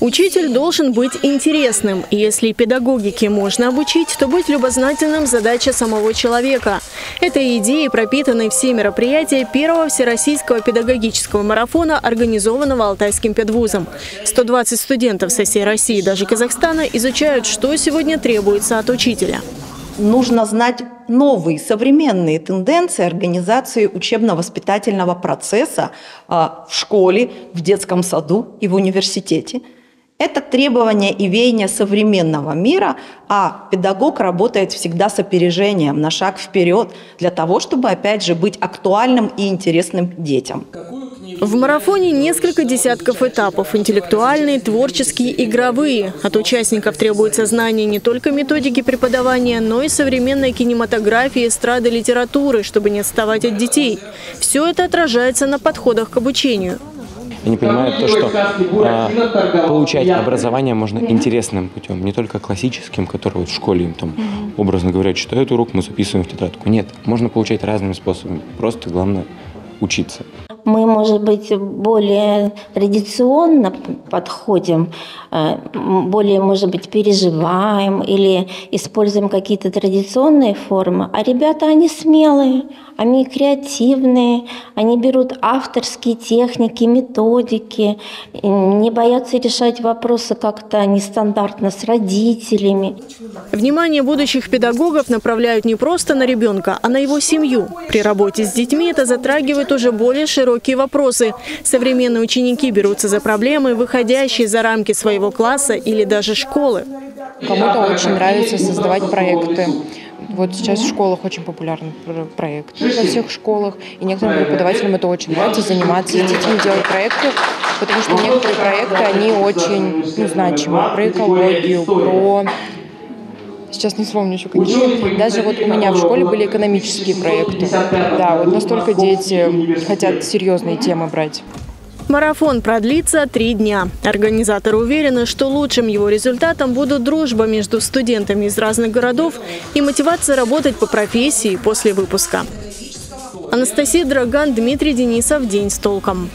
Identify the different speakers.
Speaker 1: Учитель должен быть интересным. И если педагогике можно обучить, то быть любознательным – задача самого человека. Этой идеей пропитаны все мероприятия первого всероссийского педагогического марафона, организованного Алтайским педвузом. 120 студентов со всей России, даже Казахстана, изучают, что сегодня требуется от учителя
Speaker 2: нужно знать новые современные тенденции организации учебно-воспитательного процесса а, в школе, в детском саду и в университете – это требования и веяния современного мира, а педагог работает всегда с опережением, на шаг вперед, для того, чтобы, опять же, быть актуальным и интересным детям.
Speaker 1: В марафоне несколько десятков этапов – интеллектуальные, творческие, игровые. От участников требуется знание не только методики преподавания, но и современной кинематографии, эстрады, литературы, чтобы не отставать от детей. Все это отражается на подходах к обучению.
Speaker 3: Они понимают то, что а, получать образование можно интересным путем, не только классическим, который вот в школе им там образно говорят, читают урок, мы записываем в тетрадку. Нет, можно получать разными способами. Просто главное учиться
Speaker 4: мы, может быть, более традиционно подходим, э, более, может быть, переживаем или используем какие-то традиционные формы, а ребята, они смелые, они креативные, они берут авторские техники, методики, не боятся решать вопросы как-то нестандартно с родителями.
Speaker 1: Внимание будущих педагогов направляют не просто на ребенка, а на его семью. При работе с детьми это затрагивает уже более широкие вопросы. Современные ученики берутся за проблемы, выходящие за рамки своего класса или даже школы.
Speaker 5: Кому-то очень нравится создавать проекты. Вот сейчас в школах очень популярный проект во всех школах, и некоторым преподавателям это очень нравится, заниматься с детьми, делать проекты, потому что некоторые проекты, они очень ну, значимы. Про экологию, про сейчас не вспомню еще какие. Даже вот у меня в школе были экономические проекты. Да, вот настолько дети хотят серьезные темы брать.
Speaker 1: Марафон продлится три дня. Организаторы уверены, что лучшим его результатом будут дружба между студентами из разных городов и мотивация работать по профессии после выпуска. Анастасия Драган, Дмитрий Денисов. День с толком.